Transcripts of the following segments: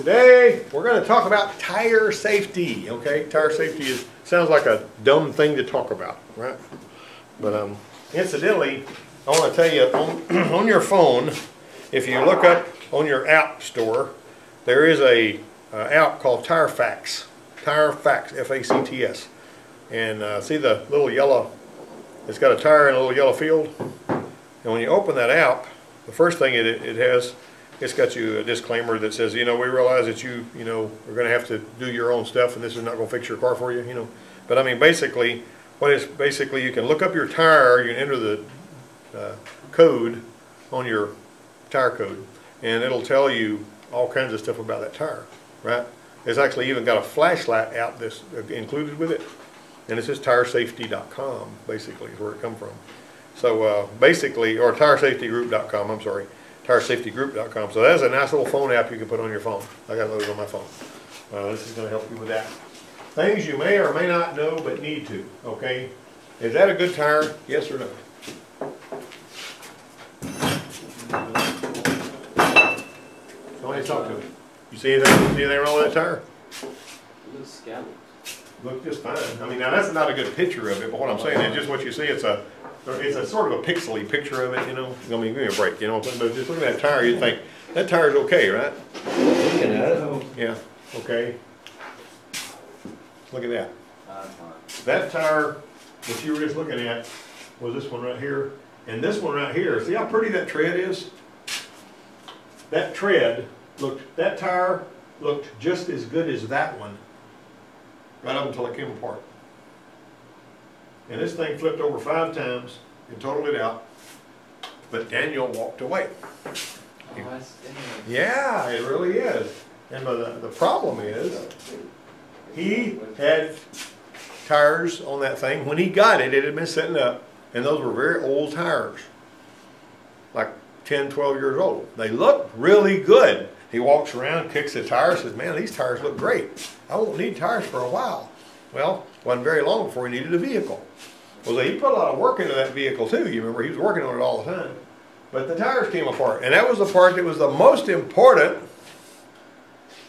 Today, we're gonna talk about tire safety, okay? Tire safety is, sounds like a dumb thing to talk about, right? But, um, incidentally, I wanna tell you, on, on your phone, if you look up on your app store, there is a, uh, app called Tire Facts. Tire Facts, F-A-C-T-S. And, uh, see the little yellow, it's got a tire in a little yellow field? And when you open that app, the first thing it, it has, it's got you a disclaimer that says, you know, we realize that you, you know, are gonna have to do your own stuff and this is not gonna fix your car for you, you know. But I mean, basically, what is, basically, you can look up your tire, you can enter the, uh, code on your tire code, and it'll tell you all kinds of stuff about that tire, right? It's actually even got a flashlight app that's included with it, and it says tiresafety.com, basically, is where it come from. So, uh, basically, or tiresafetygroup.com, I'm sorry, tiresafetygroup.com. So that's a nice little phone app you can put on your phone. I got those on my phone. Uh, this is gonna help you with that. Things you may or may not know but need to, okay? Is that a good tire? Yes or no? Somebody talk to me. You see anything, see anything wrong with that tire? Look just fine. I mean, now that's not a good picture of it, but what I'm saying is just what you see, it's a, it's a sort of a pixely picture of it, you know? I mean, give me a break, you know, but just look at that tire, you'd think, that tire's okay, right? Looking at it. Yeah, okay. Look at that. That tire that you were just looking at was this one right here, and this one right here. See how pretty that tread is? That tread looked, that tire looked just as good as that one, right up until it came apart. And this thing flipped over five times and totaled it out, but Daniel walked away. Oh, Yeah, it really is. And the, the problem is, he had tires on that thing. When he got it, it had been sitting up, and those were very old tires, like 10, 12 years old. They looked really good. He walks around, kicks the tires, says, Man, these tires look great. I won't need tires for a while. Well, wasn't very long before he needed a vehicle. Well, he put a lot of work into that vehicle too. You remember, he was working on it all the time. But the tires came apart, and that was the part that was the most important.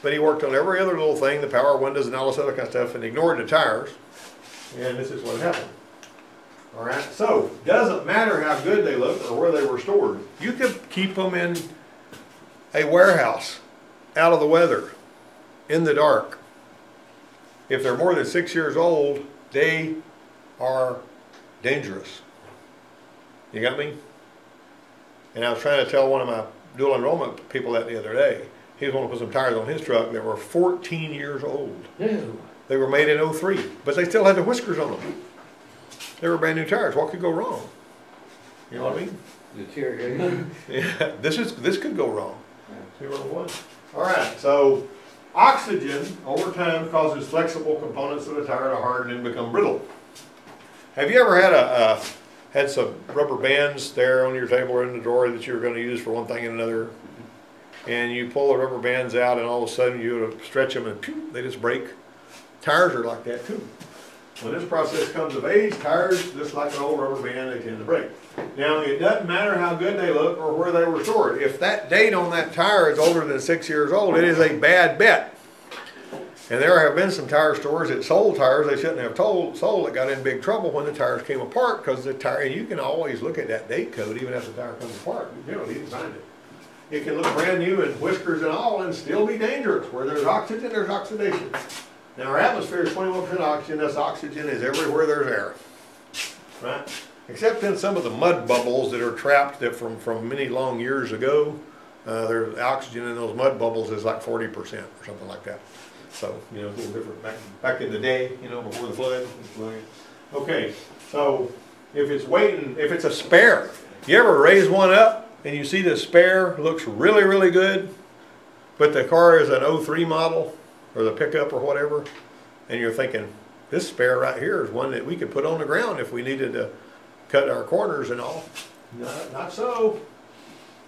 But he worked on every other little thing, the power windows and all this other kind of stuff, and ignored the tires. And this is what happened. All right, so doesn't matter how good they look or where they were stored. You could keep them in a warehouse, out of the weather, in the dark. If they're more than six years old, they are dangerous. You got me? And I was trying to tell one of my dual enrollment people that the other day. He was going to put some tires on his truck that were 14 years old. No. They were made in 03, but they still had the whiskers on them. They were brand new tires. What could go wrong? You know what I mean? Deteriorating. Yeah, this is this could go wrong. See where it was? All right, so oxygen over time causes flexible components of the tire to harden and become brittle. Have you ever had a, uh, had some rubber bands there on your table or in the drawer that you were going to use for one thing and another? And you pull the rubber bands out and all of a sudden you stretch them and pew, they just break. Tires are like that too. When this process comes of age, tires, just like an old rubber band, they tend to break. Now, it doesn't matter how good they look or where they were stored. If that date on that tire is older than six years old, it is a bad bet. And there have been some tire stores that sold tires they shouldn't have told, sold that got in big trouble when the tires came apart because the tire, and you can always look at that date code even if the tire comes apart. You know, you can find it. It can look brand new and whiskers and all and still be dangerous. Where there's oxygen, there's oxidation. Now our atmosphere is 21% oxygen. This oxygen is everywhere there's air, right? Except in some of the mud bubbles that are trapped that from from many long years ago. Uh, there's oxygen in those mud bubbles is like 40% or something like that. So you know, it's a little different back back in the day, you know, before the flood. Okay, so if it's waiting, if it's a spare, you ever raise one up and you see the spare looks really really good, but the car is an 03 model or the pickup or whatever, and you're thinking, this spare right here is one that we could put on the ground if we needed to cut our corners and all. Not, not so.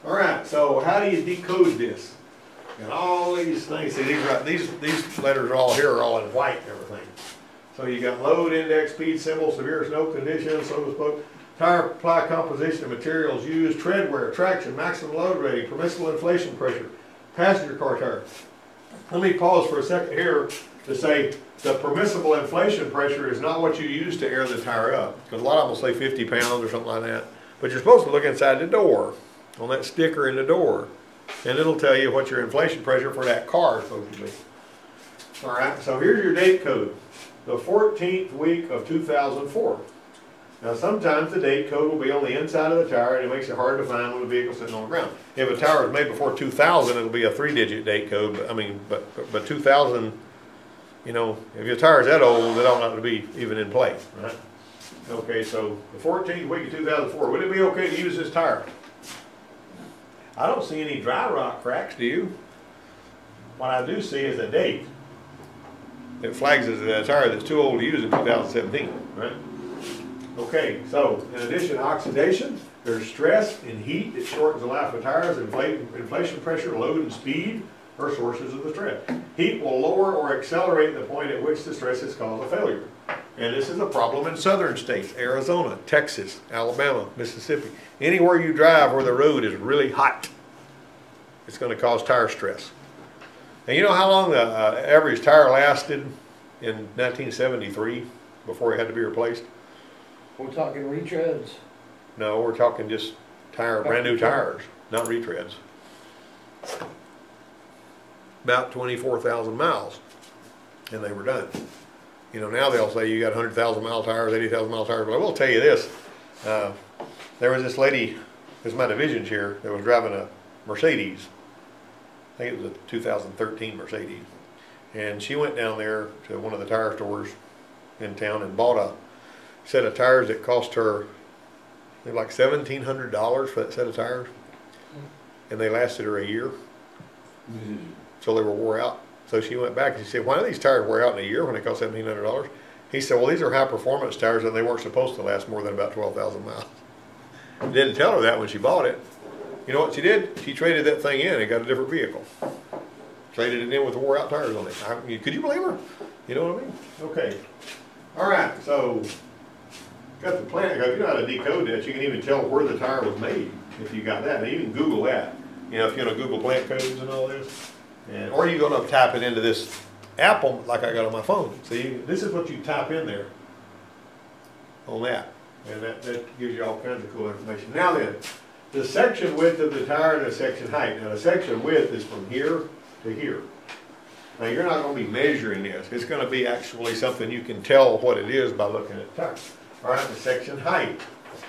All right, so how do you decode this? And all these things, see these, these, these letters are all here are all in white and everything. So you got load, index, speed symbol, severe snow conditions, so to speak, tire ply composition of materials used, tread wear, traction, maximum load rating, permissible inflation pressure, passenger car tire. Let me pause for a second here to say the permissible inflation pressure is not what you use to air the tire up. Because a lot of them say 50 pounds or something like that. But you're supposed to look inside the door, on that sticker in the door, and it'll tell you what your inflation pressure for that car is supposed to be. All right, so here's your date code, the 14th week of 2004. Now, sometimes the date code will be on the inside of the tire, and it makes it hard to find when the vehicle's sitting on the ground. If a tire is made before 2000, it'll be a three-digit date code. But I mean, but but, but 2000, you know, if your tire's that old, it ought not to be even in play, right? Okay, so the 14th week of 2004. Would it be okay to use this tire? I don't see any dry rot cracks. Do you? What I do see is a date. It flags as a tire that's too old to use in 2017, right? Okay, so in addition to oxidation, there's stress and heat that shortens the life of tires, inflation, pressure, load, and speed are sources of the stress. Heat will lower or accelerate the point at which the stress has caused a failure. And this is a problem in southern states, Arizona, Texas, Alabama, Mississippi. Anywhere you drive where the road is really hot, it's going to cause tire stress. And you know how long the uh, average tire lasted in 1973 before it had to be replaced? We're talking retreads. No, we're talking just tire, brand new tires, not retreads. About twenty-four thousand miles, and they were done. You know, now they'll say you got hundred thousand mile tires, eighty thousand mile tires, but I will tell you this. Uh, there was this lady, this my division chair, that was driving a Mercedes. I think it was a two thousand thirteen Mercedes. And she went down there to one of the tire stores in town and bought a set of tires that cost her like seventeen hundred dollars for that set of tires, and they lasted her a year, so they were wore out. So she went back and she said, "Why do these tires wear out in a year when they cost seventeen hundred dollars?" He said, "Well, these are high performance tires, and they weren't supposed to last more than about twelve thousand miles." Didn't tell her that when she bought it. You know what she did? She traded that thing in and got a different vehicle. Traded it in with wore out tires on it. I, could you believe her? You know what I mean? Okay. All right. So got the plant, if you know how to decode that, you can even tell where the tire was made, if you got that, and you can Google that. You know, if you to Google plant codes and all this, and, or you go up type it into this Apple, like I got on my phone. See, this is what you type in there on that, and that, that gives you all kinds of cool information. Now then, the section width of the tire and the section height. Now the section width is from here to here. Now you're not going to be measuring this. It's going to be actually something you can tell what it is by looking at the tire. All right, the section height.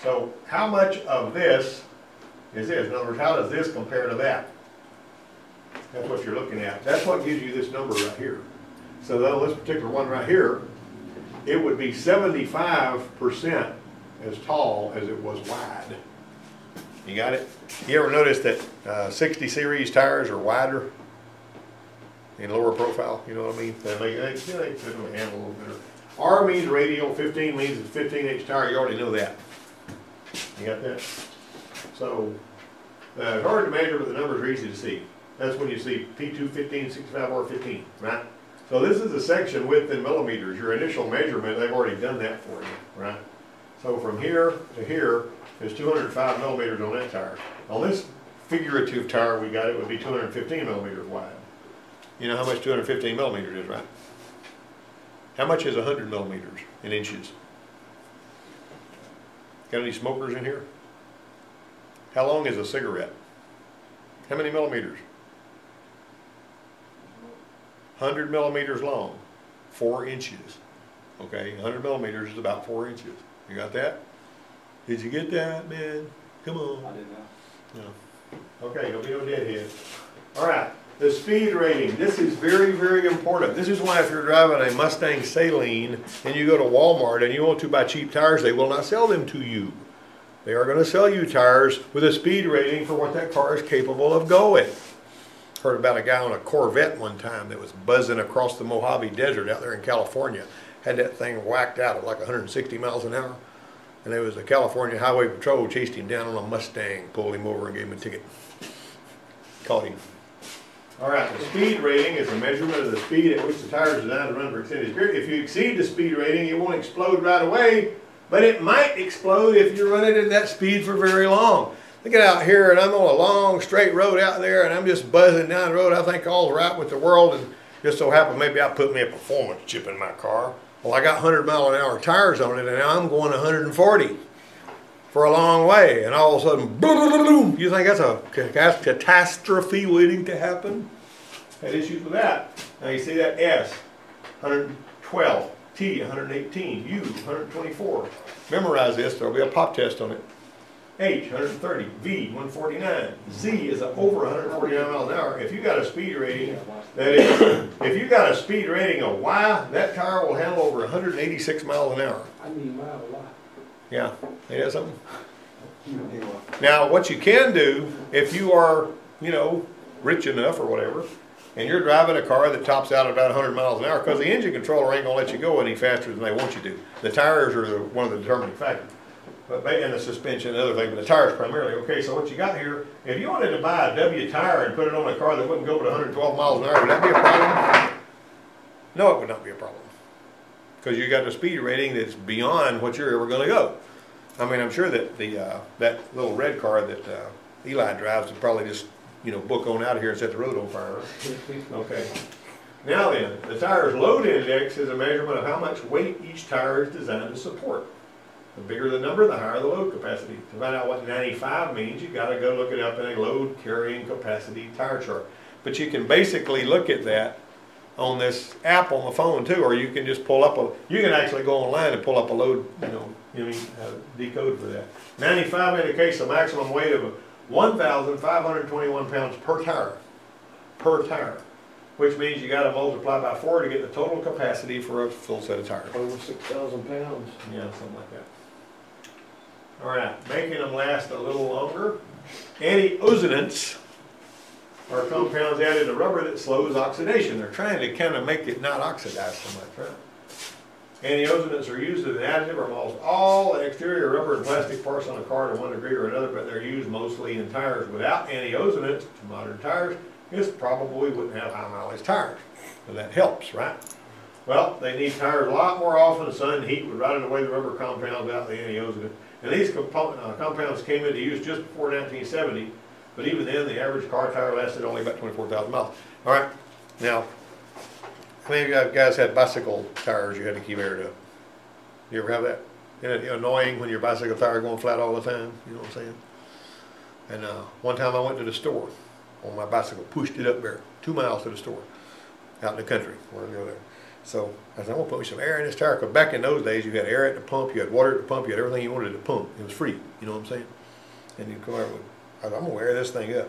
So how much of this is this? In other words, how does this compare to that? That's what you're looking at. That's what gives you this number right here. So though this particular one right here, it would be 75% as tall as it was wide. You got it? You ever notice that uh, 60 series tires are wider in lower profile? You know what I mean? They, they, they, they handle a little better. R means radial, 15 means it's 15 inch tire, you already know that. You got that? So, uh, it's hard to measure, but the numbers are easy to see. That's when you see P2 15, 65, or 15, right? So this is the section width in millimeters. Your initial measurement, they've already done that for you, right? So from here to here is 205 millimeters on that tire. On this figurative tire we got, it would be 215 millimeters wide. You know how much 215 millimeters is, right? How much is 100 millimeters in inches? Got any smokers in here? How long is a cigarette? How many millimeters? 100 millimeters long, 4 inches. Okay, 100 millimeters is about 4 inches. You got that? Did you get that, man? Come on. I didn't know. No. Okay, don't be no deadhead. All right. The speed rating, this is very, very important. This is why if you're driving a Mustang Saleen and you go to Walmart and you want to buy cheap tires, they will not sell them to you. They are going to sell you tires with a speed rating for what that car is capable of going. Heard about a guy on a Corvette one time that was buzzing across the Mojave Desert out there in California. Had that thing whacked out at like 160 miles an hour. And there was a California Highway Patrol chased him down on a Mustang, pulled him over and gave him a ticket. Caught him. All right, the speed rating is a measurement of the speed at which the tire is designed to run for extended period. If you exceed the speed rating, it won't explode right away, but it might explode if you're running at that speed for very long. I get out here and I'm on a long straight road out there and I'm just buzzing down the road. I think all's right with the world and just so happen maybe I put me a performance chip in my car. Well, I got 100 mile an hour tires on it and now I'm going 140 for a long way. And all of a sudden, boom. You think that's a catastrophe waiting to happen? Had issues with that. Now you see that S, 112, T, 118, U, 124. Memorize this, there'll be a pop test on it. H, 130, V, 149, Z is over 149 miles an hour. If you got a speed rating, that is, if you got a speed rating of Y, that tire will handle over 186 miles an hour. I mine a lot. Yeah, ain't that something? Now, what you can do, if you are, you know, rich enough or whatever, and you're driving a car that tops out at about 100 miles an hour, because the engine controller ain't gonna let you go any faster than they want you to. The tires are the, one of the determining factors. But, and the suspension and other thing, but the tires primarily. Okay, so what you got here, if you wanted to buy a W tire and put it on a car that wouldn't go to 112 miles an hour, would that be a problem? No, it would not be a problem. Because you got a speed rating that's beyond what you're ever gonna go. I mean, I'm sure that the, uh, that little red car that, uh, Eli drives would probably just, you know, book on out of here and set the road on fire. Okay. Now then, the tire's load index is a measurement of how much weight each tire is designed to support. The bigger the number, the higher the load capacity. To find out what ninety-five means, you've gotta go look it up in a load carrying capacity tire chart. But you can basically look at that on this app on the phone too, or you can just pull up a, you can actually go online and pull up a load, you know, you mean, uh, decode for that. Ninety-five indicates a maximum weight of one thousand five hundred twenty-one pounds per tire, per tire. Which means you gotta multiply by four to get the total capacity for a full set of tires. Over six thousand pounds. Yeah, something like that. All right, making them last a little longer. Antioxidants are compounds added to rubber that slows oxidation. They're trying to kind of make it not oxidize so much, right? Antioxidants are used as an additive or almost all exterior rubber and plastic parts on a car to one degree or another, but they're used mostly in tires. Without antioxidants, to modern tires, this probably wouldn't have high mileage tires. So that helps, right? Well, they need tires a lot more often. The sun and heat would rot away the rubber compounds out the antioxidant. And these compo- uh, compounds came into use just before 1970, but even then, the average car tire lasted only about 24,000 miles. All right, now, how many of you guys had bicycle tires you had to keep aired up? You ever have that? Isn't it annoying when your bicycle tire going flat all the time? You know what I'm saying? And uh, one time I went to the store on my bicycle, pushed it up there, two miles to the store, out in the country, where go there. So I said, I'm gonna put me some air in this tire, because back in those days, you had air at the pump, you had water at the pump, you had everything you wanted at the pump. It was free, you know what I'm saying? And you come over with, I I'm gonna air this thing up,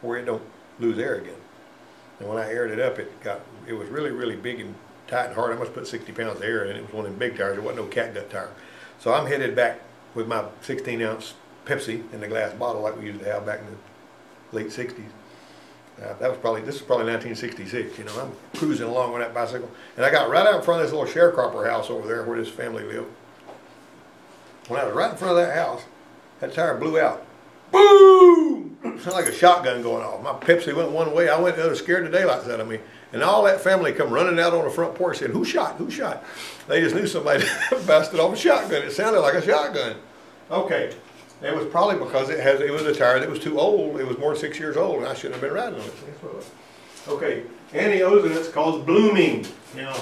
where it don't lose air again. And when I aired it up, it got, it was really, really big and tight and hard. I must put sixty pounds of air in it. It was one of them big tires. It wasn't no catgut tire. So I'm headed back with my sixteen ounce Pepsi in the glass bottle like we used to have back in the late sixties. Uh, that was probably, this was probably nineteen sixty-six, you know, I'm cruising along on that bicycle. And I got right out in front of this little sharecropper house over there where this family lived. When I was right in front of that house, that tire blew out. Boom! Sounded like a shotgun going off. My Pepsi went one way, I went the other, scared the daylights out of me. And all that family come running out on the front porch saying, who shot, who shot? They just knew somebody busted off a shotgun. It sounded like a shotgun. Okay, it was probably because it has, it was a tire that was too old. It was more than six years old and I shouldn't have been riding on it. That's what it was. Okay, antioxidants cause blooming. Now,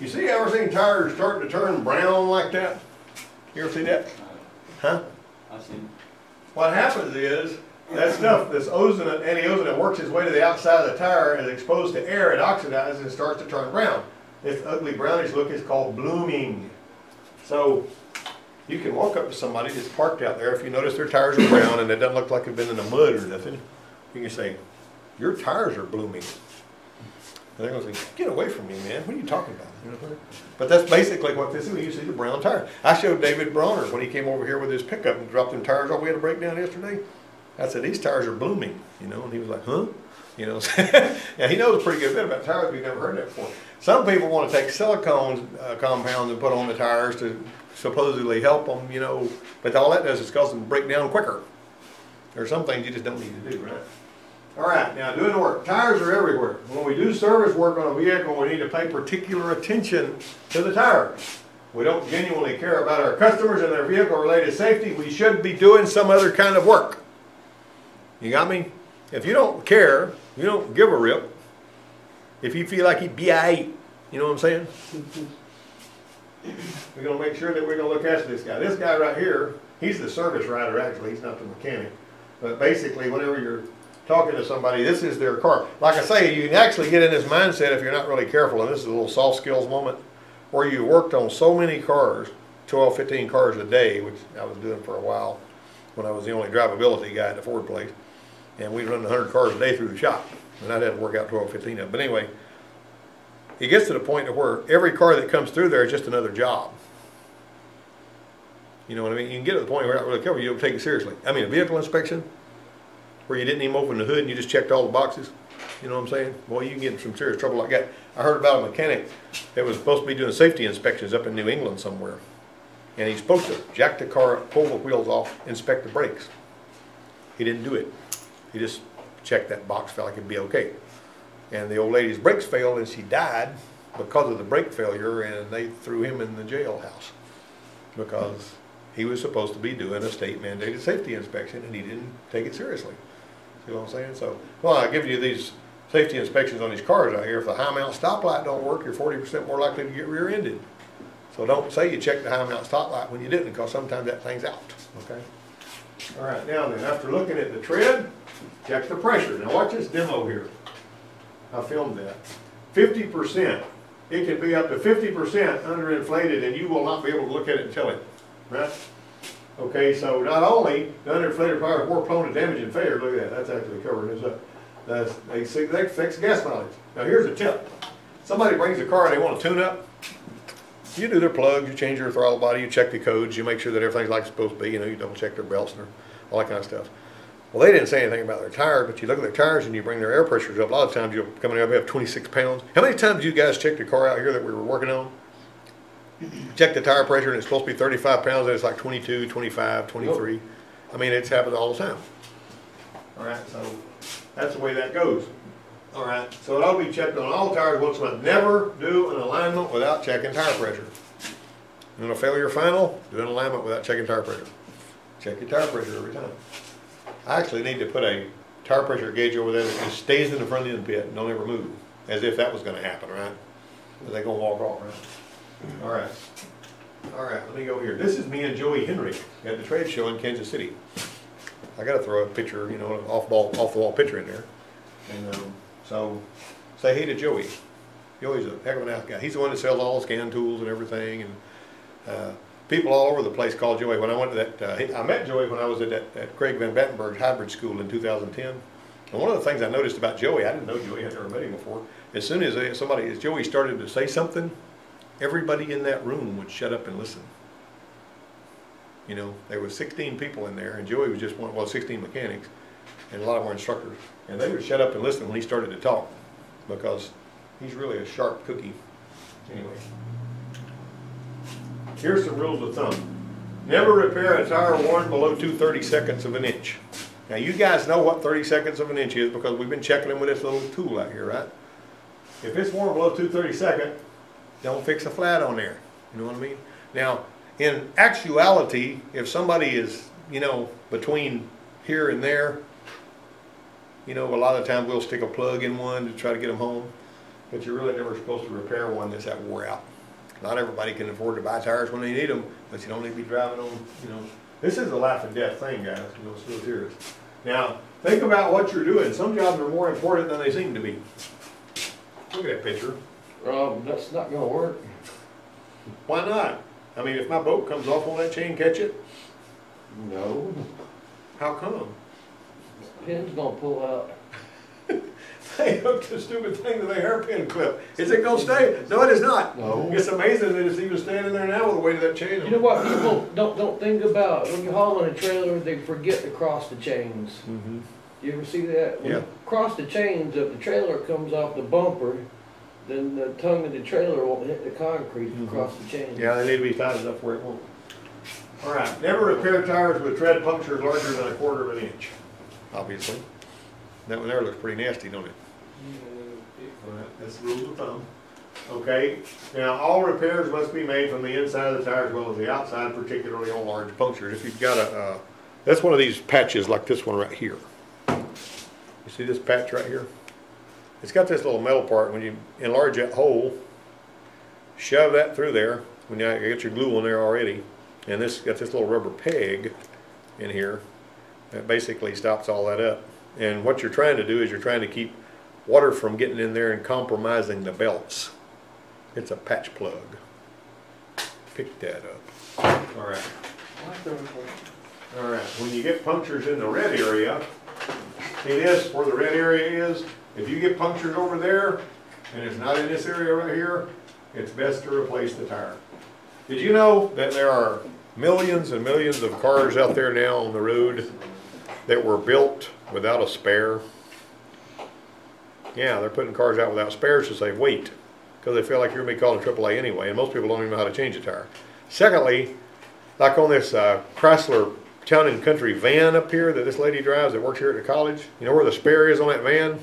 you see ever seen tires starting to turn brown like that? You ever see that? Huh? I've seen, What happens is, that stuff, this ozonate, antioxidant works its way to the outside of the tire and is exposed to air, it oxidizes and starts to turn brown. This ugly brownish look is called blooming. So, you can walk up to somebody that's parked out there, if you notice their tires are brown and it doesn't look like they've been in the mud or nothing, you can say, your tires are blooming. And they're gonna say, get away from me, man, what are you talking about? You know? But that's basically what this is, you see the brown tire. I showed David Bronner when he came over here with his pickup and dropped them tires off, we had a breakdown yesterday. I said, these tires are blooming, you know, and he was like, huh? You know, yeah, he knows a pretty good bit about tires, we've never heard that before. Some people wanna take silicone uh, compounds and put on the tires to supposedly help them, you know, but all that does is cause them to break down quicker. There's some things you just don't need to do, right? All right, now doing the work. Tires are everywhere. When we do service work on a vehicle, we need to pay particular attention to the tires. We don't genuinely care about our customers and their vehicle related safety. We should be doing some other kind of work. You got me? If you don't care, you don't give a rip. If you feel like be aight, you know what I'm saying? We're gonna make sure that we're gonna look after this guy. This guy right here, he's the service rider actually, he's not the mechanic. But basically, whenever you're talking to somebody, this is their car. Like I say, you can actually get in this mindset if you're not really careful, and this is a little soft skills moment, where you worked on so many cars, 12, 15 cars a day, which I was doing for a while, when I was the only drivability guy at the Ford place. And we'd run 100 cars a day through the shop, and I'd have to work out 12, 15 of them. But anyway, it gets to the point where every car that comes through there is just another job. You know what I mean? You can get to the point where you're not really careful, you don't take it seriously. I mean, a vehicle inspection, where you didn't even open the hood and you just checked all the boxes, you know what I'm saying? Boy, you can get in some serious trouble like that. I heard about a mechanic that was supposed to be doing safety inspections up in New England somewhere. And he's supposed to jack the car pull the wheels off, inspect the brakes. He didn't do it. He just checked that box, felt like it'd be okay. And the old lady's brakes failed and she died because of the brake failure and they threw him in the jailhouse. Because he was supposed to be doing a state mandated safety inspection and he didn't take it seriously. See what I'm saying? So, well, I give you these safety inspections on these cars out here. If the high mount stoplight don't work, you're forty percent more likely to get rear-ended. So don't say you checked the high mount stoplight when you didn't, because sometimes that thing's out, okay? All right, now then, after looking at the tread, check the pressure. Now watch this demo here. I filmed that. Fifty percent, it can be up to fifty percent underinflated and you will not be able to look at it and tell it, right? Okay, so not only the underinflated power more prone to damage and failure, look at that, that's actually covering this up. That's, they, see- they fix gas mileage. Now here's a tip. Somebody brings a car and they want to tune up, you do their plugs, you change their throttle body, you check the codes, you make sure that everything's like it's supposed to be, you know, you double check their belts and their, all that kind of stuff. Well, they didn't say anything about their tires, but you look at their tires and you bring their air pressures up, a lot of times you'll come in there, they have twenty-six pounds. How many times do you guys check the car out here that we were working on? Check the tire pressure and it's supposed to be thirty-five pounds and it's like 22, 25, 23. I mean, it's happened all the time. All right, so that's the way that goes. All right, so it ought to be checked on all tires once a month. Never do an alignment without checking tire pressure. And a failure final, do an alignment without checking tire pressure. Check your tire pressure every time. I actually need to put a tire pressure gauge over there that just stays in the front end pit and don't ever move, as if that was gonna happen, right? Are they gonna walk off, right? All right. All right, let me go here. This is me and Joey Henry at the trade show in Kansas City. I gotta throw a picture, you know, an off-ball, off-the-wall picture in there. And, um, so, say hey to Joey. Joey's a heck of a nice guy. He's the one that sells all the scan tools and everything, and, uh, people all over the place call Joey. When I went to that, uh, I met Joey when I was at that, at Craig Van Batenburg Hybrid School in two thousand ten. And one of the things I noticed about Joey, I didn't know Joey, I'd never met him before, as soon as somebody, as Joey started to say something, everybody in that room would shut up and listen. You know, there was sixteen people in there, and Joey was just one, well, sixteen mechanics, and a lot of our instructors. And they would shut up and listen when he started to talk, because he's really a sharp cookie. Anyway. Here's some rules of thumb. Never repair a tire worn below two thirty seconds of an inch. Now, you guys know what thirty seconds of an inch is, because we've been checking them with this little tool out here, right? If it's worn below two thirty second, don't fix a flat on there. You know what I mean? Now, in actuality, if somebody is, you know, between here and there, you know, a lot of times we'll stick a plug in one to try to get them home, but you're really never supposed to repair one that's that wore out. Not everybody can afford to buy tires when they need them, but you don't need to be driving on, you know. This is a life and death thing, guys, you know, so serious. Now, think about what you're doing. Some jobs are more important than they seem to be. Look at that picture. Rob, that's not gonna work. Why not? I mean, if my boat comes off on that chain, catch it? No. How come? Pin's gonna pull out. They hooked the stupid thing to the hairpin clip. Is it gonna stay? No, it is not. No. It's amazing that it's even standing there now with the weight of that chain. on You know it. what people don't, don't think about, when you're hauling a trailer, they forget to cross the chains. Mhm. You ever see that? When you Yeah. Cross the chains, if the trailer comes off the bumper, then the tongue of the trailer won't hit the concrete Mhm. across the chain. Yeah, they need to be tight enough where it won't. All right, never repair tires with tread punctures larger than a quarter of an inch, obviously. That one there looks pretty nasty, don't it? All right, That's the rule of thumb. Okay, now, all repairs must be made from the inside of the tire as well as the outside, particularly on large punctures. If you've got a, uh, that's one of these patches like this one right here. You see this patch right here? It's got this little metal part, when you enlarge that hole, shove that through there, when you get your glue on there already, and this, got this little rubber peg in here, that basically stops all that up. And what you're trying to do is you're trying to keep water from getting in there and compromising the belts. It's a patch plug. Pick that up. All right. All right, when you get punctures in the red area, see this, where the red area is? If you get punctured over there, and it's not in this area right here, it's best to replace the tire. Did you know that there are millions and millions of cars out there now on the road that were built without a spare? Yeah, they're putting cars out without spares to save weight, because they feel like you're gonna be calling AAA anyway, and most people don't even know how to change a tire. Secondly, like on this uh, Chrysler Town and Country van up here that this lady drives that works here at the college, you know where the spare is on that van?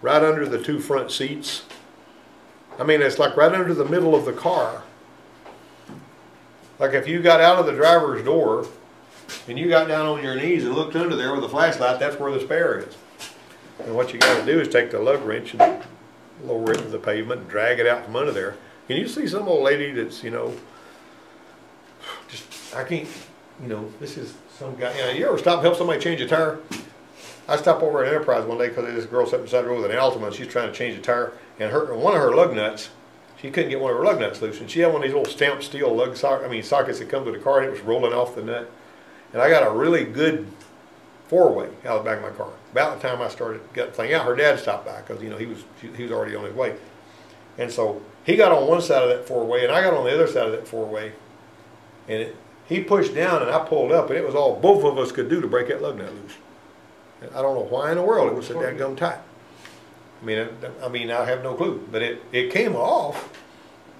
Right under the two front seats. I mean, it's like right under the middle of the car. Like if you got out of the driver's door and you got down on your knees and looked under there with a flashlight, that's where the spare is. And what you gotta do is take the lug wrench and lower it to the pavement and drag it out from under there. Can you see some old lady that's, you know, just, I can't, you know, this is some guy, you know, you ever stop and help somebody change a tire? I stopped over at Enterprise one day because this girl sat beside the road with an Altima and she's trying to change a tire and her, one of her lug nuts, she couldn't get one of her lug nuts loose and she had one of these little stamped steel lug sock, I mean sockets that come to the car and it was rolling off the nut. And I got a really good four-way out of the back of my car. About the time I started getting the thing out, her dad stopped by because, you know, he was, he was already on his way. And so he got on one side of that four-way and I got on the other side of that four-way. And it, he pushed down and I pulled up and it was all both of us could do to break that lug nut loose. I don't know why in the world it was so that gum tight. I mean, I, I mean, I have no clue, but it, it came off.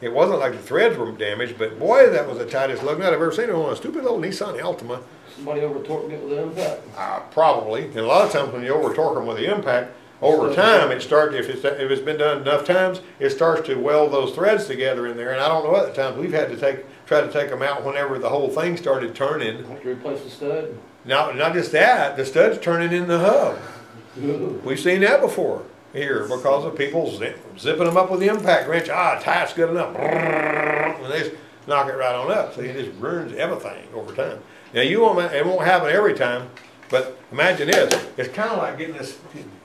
It wasn't like the threads were damaged, but boy, that was the tightest lug nut I've ever seen on a stupid little Nissan Altima. Somebody over torqued it with an impact. Uh, probably, and a lot of times when you over torque them with the impact, over time it starts. If it's if it's been done enough times, it starts to weld those threads together in there. And I don't know what the times we've had to take try to take them out whenever the whole thing started turning. Have to replace the stud. Now, not just that, the stud's turning in the hub. We've seen that before here because of people zip, zipping them up with the impact wrench. Ah, tight's good enough. And they just knock it right on up. So it just ruins everything over time. Now you won't, it won't happen every time, but imagine this. It's kind of like getting this,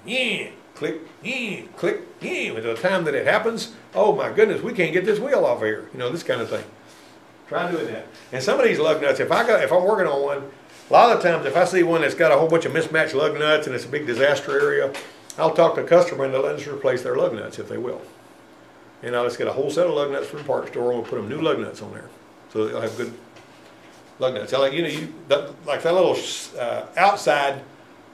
yeah, click, yeah, click, yeah. By the time that it happens, oh my goodness, we can't get this wheel off here. You know, this kind of thing. Try doing that. And some of these lug nuts, if I got, if I'm working on one, a lot of times if I see one that's got a whole bunch of mismatched lug nuts and it's a big disaster area, I'll talk to the customer and they'll let us replace their lug nuts if they will. And I'll just get a whole set of lug nuts from the parts store and we'll put them new lug nuts on there. So they'll have good lug nuts. Like, you know, you, that, like that little uh, outside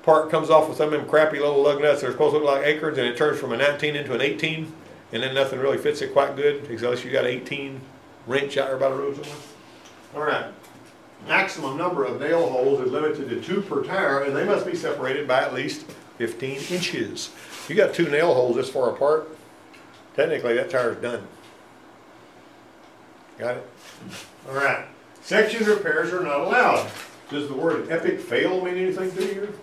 part comes off with some of them crappy little lug nuts that are supposed to look like acorns and it turns from a 19 into an 18 and then nothing really fits it quite good unless you got an 18 wrench out there by the road somewhere. All right. Maximum number of nail holes is limited to two per tire and they must be separated by at least 15 inches. You got two nail holes this far apart, technically that tire's done. Got it? All right. Section repairs are not allowed. Does the word epic fail mean anything to you?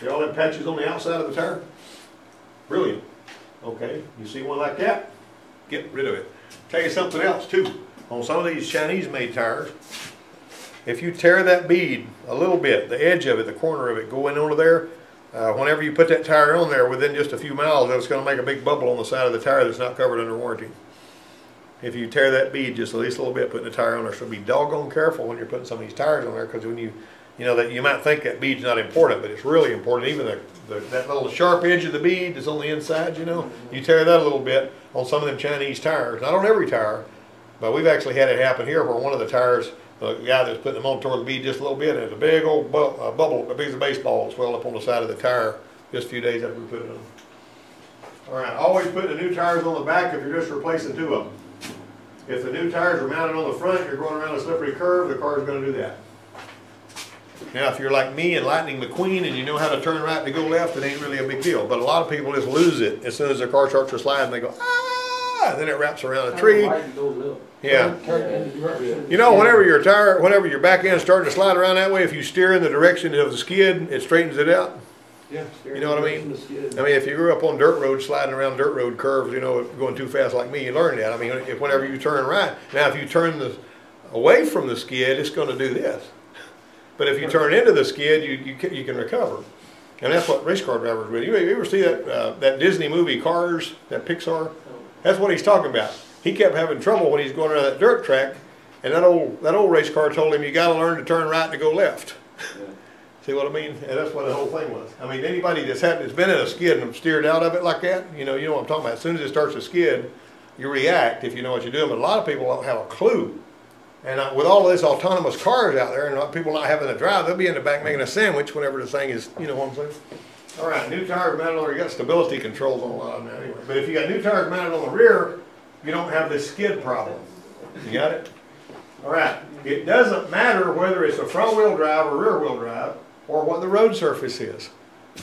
See all them patches on the outside of the tire? Brilliant. Okay, you see one like that? Get rid of it. Tell you something else too. On some of these Chinese made tires, if you tear that bead a little bit, the edge of it, the corner of it, go in under there, uh, whenever you put that tire on there within just a few miles, it's going to make a big bubble on the side of the tire that's not covered under warranty. If you tear that bead just at least a little bit, putting the tire on there, so be doggone careful when you're putting some of these tires on there, because when you, you know, that you might think that bead's not important, but it's really important. Even the, the that little sharp edge of the bead that's on the inside, you know, you tear that a little bit on some of them Chinese tires. Not on every tire, but we've actually had it happen here where one of the tires, the guy that's putting them on tore the bead just a little bit, and a big old bu bubble, a piece of baseball swelled up on the side of the tire just a few days after we put it on. All right, always put the new tires on the back if you're just replacing two of them. If the new tires are mounted on the front, you're going around a slippery curve, the car's going to do that. Now, if you're like me and Lightning McQueen and you know how to turn right to go left, it ain't really a big deal. But a lot of people just lose it as soon as their car starts to slide and they go, ah, and then it wraps around a tree. Yeah. Turn in the direction of the You know, whenever your tire, whenever your back end's starting to slide around that way, if you steer in the direction of the skid, it straightens it out. Yeah, You know what I mean? direction of the skid. I mean, if you grew up on dirt roads, sliding around dirt road curves, you know, going too fast like me, you learn that. I mean, if whenever you turn right, now if you turn the, away from the skid, it's gonna do this. But if you turn into the skid, you, you can, you can recover. And that's what race car drivers do. You ever see that, uh, that Disney movie Cars, that Pixar? That's what he's talking about. He kept having trouble when he's going around that dirt track, and that old, that old race car told him, you gotta learn to turn right to go left. See what I mean? And that's what the whole thing was. I mean, anybody that's had, that's been in a skid and steered out of it like that, you know, you know what I'm talking about. As soon as it starts to skid, you react if you know what you're doing, but a lot of people don't have a clue. And uh, with all of this autonomous cars out there and a lot of people not having to drive, they'll be in the back making a sandwich whenever the thing is, you know what I'm saying? All right, new tires mounted on, you got stability controls on a lot of them anyway. But if you got new tires mounted on the rear, you don't have this skid problem. You got it? All right, it doesn't matter whether it's a front wheel drive or rear wheel drive or what the road surface is.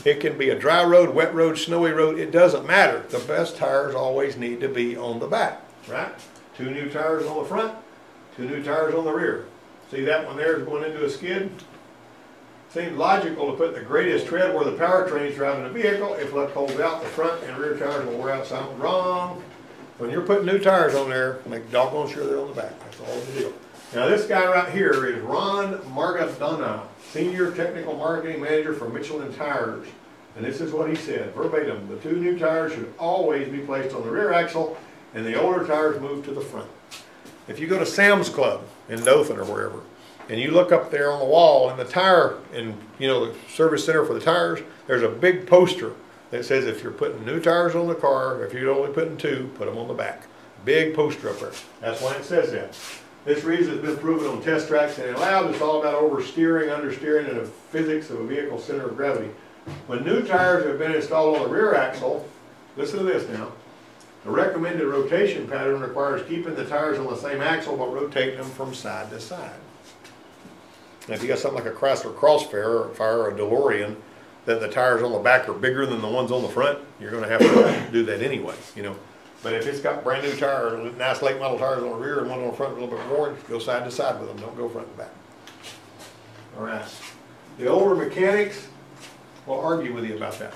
It can be a dry road, wet road, snowy road, it doesn't matter. The best tires always need to be on the back, right? Two new tires on the front, two new tires on the rear. See that one there is going into a skid? Seems logical to put the greatest tread where the powertrain is driving the vehicle. If luck holds out, the front and rear tires will wear out something wrong. When you're putting new tires on there, make doggone sure they're on the back. That's all the deal. Now, this guy right here is Ron Margadonna, Senior Technical Marketing Manager for Michelin Tires. And this is what he said, verbatim, the two new tires should always be placed on the rear axle and the older tires moved to the front. If you go to Sam's Club in Dothan or wherever, and you look up there on the wall in the tire, and you know, the service center for the tires, there's a big poster that says if you're putting new tires on the car, if you're only putting two, put them on the back. Big poster up there. That's why it says that. This reason has been proven on test tracks and in labs. It's all about oversteering, understeering, and the physics of a vehicle's center of gravity. When new tires have been installed on the rear axle, listen to this now. The recommended rotation pattern requires keeping the tires on the same axle but rotating them from side to side. Now, if you got something like a Chrysler Crossfire or Fire or a DeLorean, that the tires on the back are bigger than the ones on the front, you're gonna have to do that anyway, you know. But if it's got brand new tires, nice late model tires on the rear and one on the front a little bit more, go side to side with them, don't go front to back. All right. The older mechanics will argue with you about that.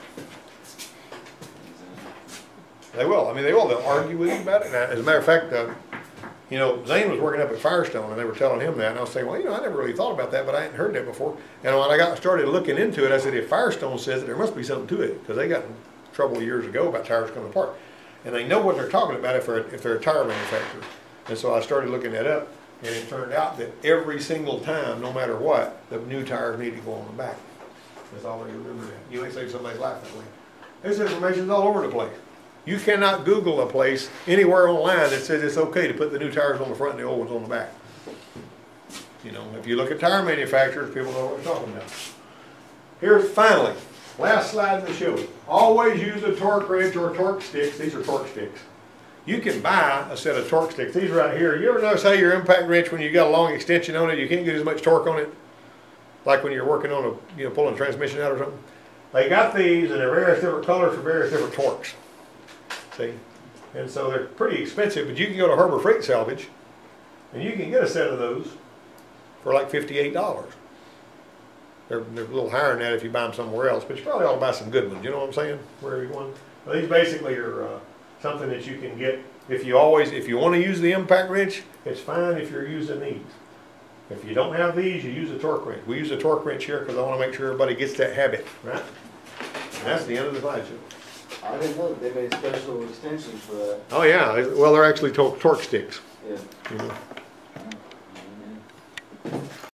They will, I mean, they will, they'll argue with you about it. As a matter of fact, uh, you know, Zane was working up at Firestone and they were telling him that, and I was saying, well, you know, I never really thought about that, but I hadn't heard that before. And when I got, started looking into it, I said, if Firestone says it, there must be something to it, because they got in trouble years ago about tires coming apart. And they know what they're talking about if they're, if they're a tire manufacturer. And so I started looking that up, and it turned out that every single time, no matter what, the new tires need to go on the back. That's all they remember that. You ain't save somebody's life that way. This information's all over the place. You cannot Google a place anywhere online that says it's okay to put the new tires on the front and the old ones on the back. You know, if you look at tire manufacturers, people know what we're talking about. Here's finally, last slide in the show. Always use a torque wrench or torque sticks. These are torque sticks. You can buy a set of torque sticks. These right here. You ever notice how your impact wrench, when you got a long extension on it, you can't get as much torque on it? Like when you're working on a, you know, pulling a transmission out or something? They got these and they're various different colors for various different torques. See? And so they're pretty expensive, but you can go to Harbor Freight Salvage and you can get a set of those for like fifty-eight dollars. They're, they're a little higher than that if you buy them somewhere else, but you probably ought to buy some good ones, you know what I'm saying? Wherever you want. Well, these basically are, uh, something that you can get, if you always, if you wanna use the impact wrench, it's fine if you're using these. If you don't have these, you use a torque wrench. We use a torque wrench here because I wanna make sure everybody gets that habit, right? And that's the end of the slideshow. I didn't know that they made special extensions for that. Oh, yeah. Well, they're actually torque sticks. Yeah. Mm-hmm. Oh, you know.